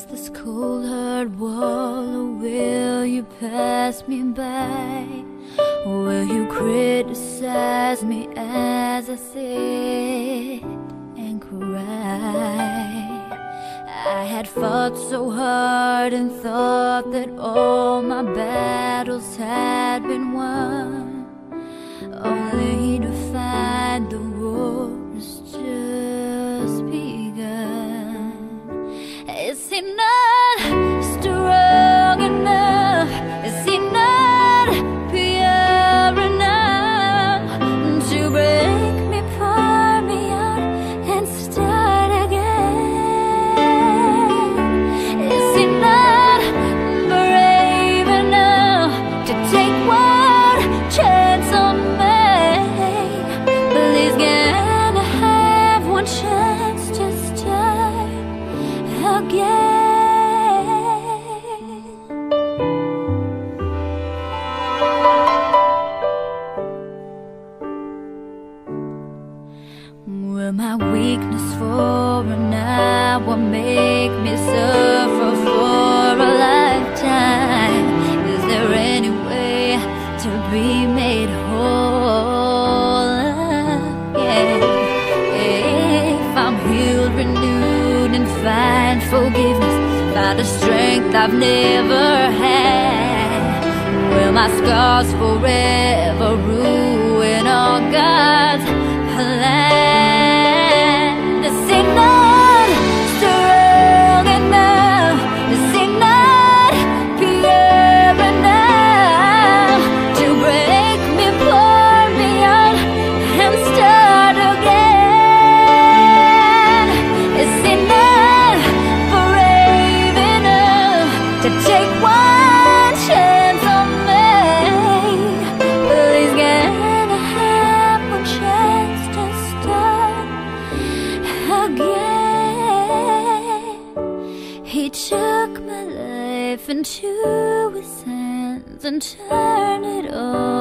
against this cold hard wall Or will you pass me by? Will you criticize me as I sit and cry? I had fought so hard and thought that all my battles had been won Only to find the war just begun Is my weakness for an hour make me suffer for a lifetime? Is there any way to be made whole again? If I'm healed, renewed, and find forgiveness, by the strength I've never had, will my scars forever ruin all God's plan? Life into his hands and turn it all